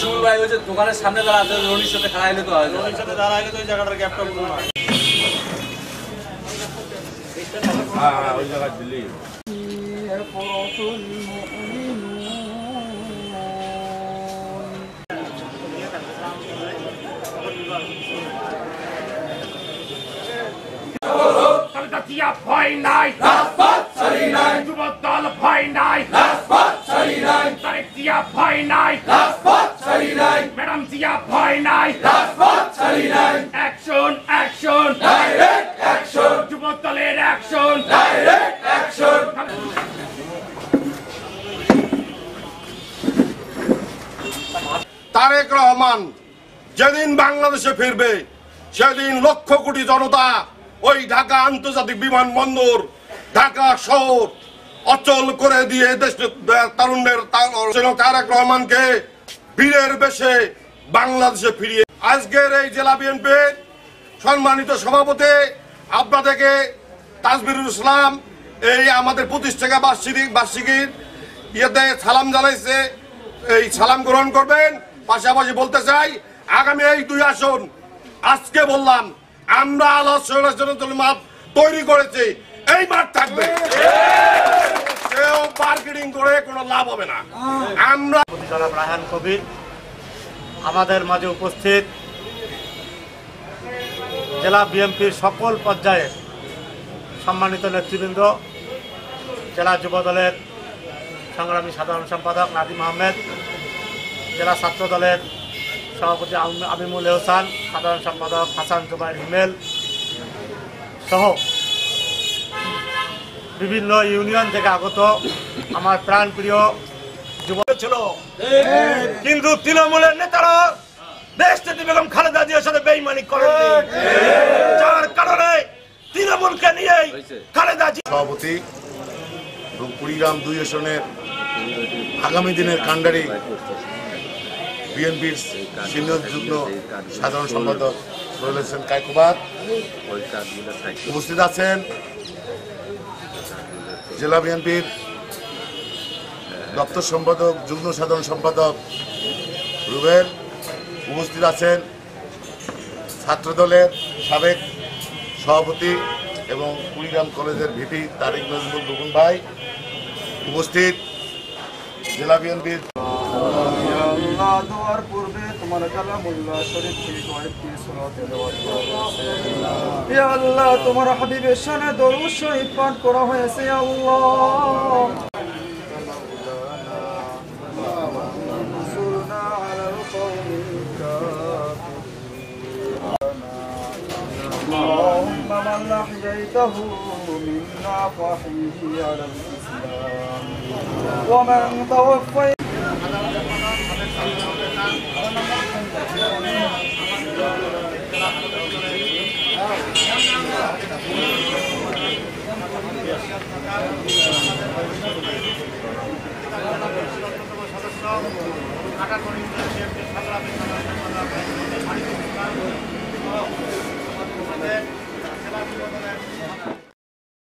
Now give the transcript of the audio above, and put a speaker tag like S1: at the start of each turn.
S1: সুবুল ভাই ওই যে দোকানের সামনে দাঁড়া আছে সাথে খাড়া হলে তো হয়
S2: রনির সাথে দাঁড়া গেলে তো ওই জায়গাটার গ্যাপটা পুরো
S3: হয় হ্যাঁ ওই জায়গা দিল্লি।
S4: কলকাতিয়া ভয় নাই। যুবক দল ভয় নাই। তারেক জিয়া ভয় নাই। ম্যাডাম জিয়া ভয় নাই। Action action. যুবক দলের অ্যাকশন।
S3: তারেক রহমান যেদিন বাংলাদেশে ফিরবে সেদিন লক্ষ কোটি জনতা ওই ঢাকা আন্তর্জাতিক বিমানবন্দর, ঢাকা শহর অচল করে দিয়ে দেশ তারুণ্যের তারেক রহমানকে বীরের বেশে বাংলাদেশে ফিরিয়ে আজকের এই জেলা বিএনপির সম্মানিত সভাপতি আপনাদেরকে তাজবিরুল ইসলাম, এই আমাদের টাকা বার্ষিক বার্ষিকীর ইয়েতে সালাম জানাইছে। এই সালাম গ্রহণ করবেন। পাশাপাশি বলতে চাই, আগামী এই দুই আসন, আজকে বললাম আমরা আল্লাহ সৈরাজনের মাপ তৈরি করেছি। এই মাঠ থাকবে। কেউ মার্কেটিং করে কোনো লাভ হবে না। আমরা
S2: আমাদের মাঝে উপস্থিত জেলা বিএনপির সকল পর্যায়ে সম্মানিত নেতৃবৃন্দ, জেলা যুব দলের সংগ্রামী সাধারণ সম্পাদক নাদিম আহমেদ, জেলা ছাত্র দলের সভাপতি আম- আমিমুল এহসান, সাধারণ সম্পাদক হাসান জুবাইর হিমেল সহ বিভিন্ন ইউনিয়ন থেকে আগত আমার প্রাণ প্রিয় যুব ছিল। কিন্তু তৃণমূলের নেতারা দেশ নেত্রী বেগম খালেদা জিয়ার সাথে বেইমানি করেন যার কারণে তৃণমূলকে নিয়ে খালেদা জিয়া
S5: সভাপতি এবং কুড়িগ্রাম দুই আসনের আগামী দিনের কাণ্ডারি বিএনপির সিনিয়র যুগ্ম সাধারণ সম্পাদক সোহেল হোসেন উপস্থিত আছেন জেলা বিএনপির দপ্তর সম্পাদক, যুগ্ম সাধারণ সম্পাদক রুবেল। উপস্থিত আছেন ছাত্রদলের সাবেক সভাপতি এবং কুড়িগ্রাম কলেজের ভিপি তারিক নজরুল রুকুন ভাই। উপস্থিত জেলা বিএনপির
S6: আল্লাহ দোয়ার পূর্বে তোমার কালামুল্লাহ শরীফ থেকে কয়েকটি সুরা তেলাওয়াত করা হয়েছে। ইয়া আল্লাহ তোমার হাবিবের শানে দরুদ শরীফ পাঠ করা হয়েছে ইয়া আল্লাহ انصرنا على القوم الكافرين. اللهم من أحييته منا فأحيه على الإسلام ومن توفيته